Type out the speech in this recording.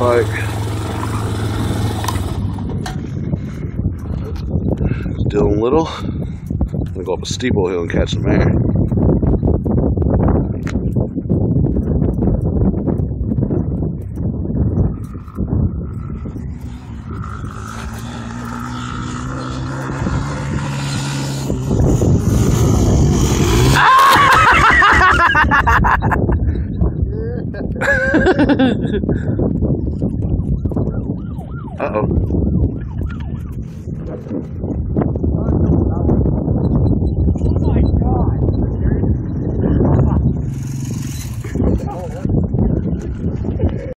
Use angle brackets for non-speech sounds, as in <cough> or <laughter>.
pike. Dylan Little. I'm gonna go up a steeple hill and catch some air. <laughs> Uh-oh.